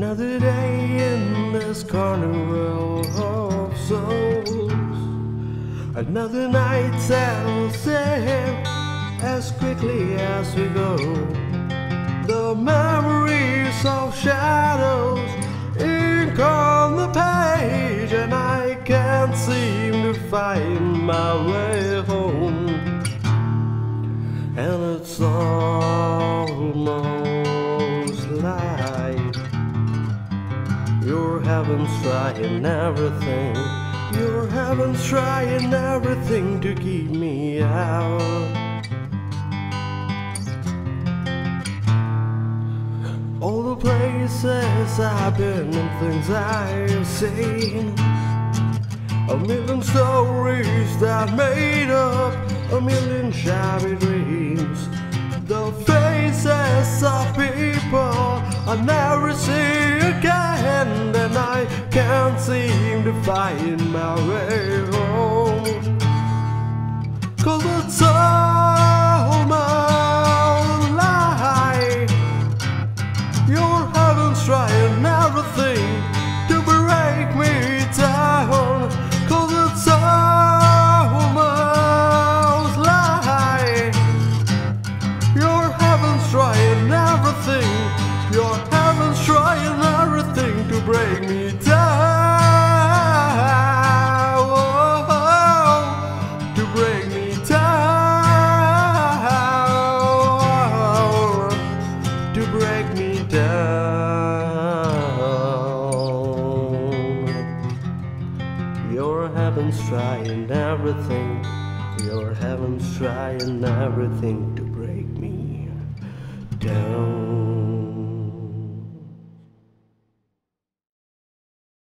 Another day in this carnival of souls. Another night that will sail as quickly as we go. The memories of shadows ink on the page, and I can't seem to find my way home. And it's almost heaven's trying everything. Your heaven's trying everything to keep me out. All the places I've been and things I've seen. A million stories that made up a million shabby dreams. The faces of people I never see seem to find my way home. Cause it's almost Heaven's trying everything. Your heaven's trying everything to break me down.